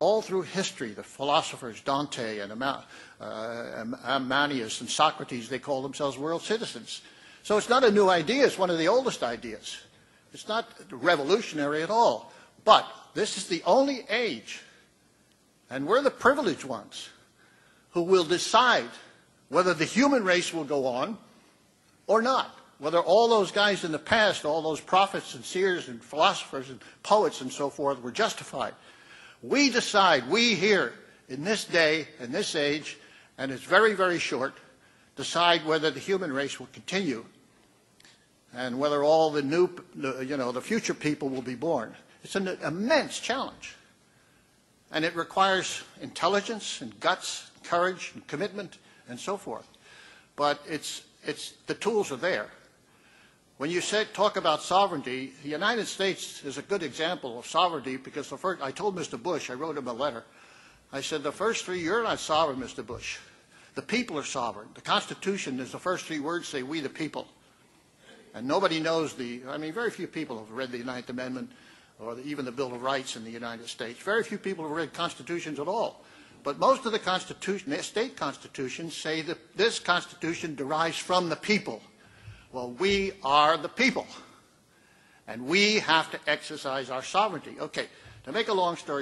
all through history, the philosophers Dante and Ama- uh, and Socrates, they call themselves world citizens. So it's not a new idea, it's one of the oldest ideas. It's not revolutionary at all. But this is the only age, and we're the privileged ones, who will decide whether the human race will go on or not. Whether all those guys in the past, all those prophets and seers and philosophers and poets and so forth were justified. We decide, we here, in this day, in this age, and it's very, very short, decide whether the human race will continue and whether all the new, you know, the future people will be born. It's an immense challenge. And it requires intelligence and guts, courage and commitment and so forth. But it's, it's, the tools are there. When you say, talk about sovereignty, the United States is a good example of sovereignty because the first, I told Mr. Bush, I wrote him a letter. I said, the first three, you're not sovereign, Mr. Bush. The people are sovereign. The Constitution is the first three words say, we the people. And nobody knows the, I mean, very few people have read the Ninth Amendment or the, even the Bill of Rights in the United States. Very few people have read constitutions at all. But most of the constitution, state constitutions say that this constitution derives from the people. Well, we are the people. And we have to exercise our sovereignty. Okay, to make a long story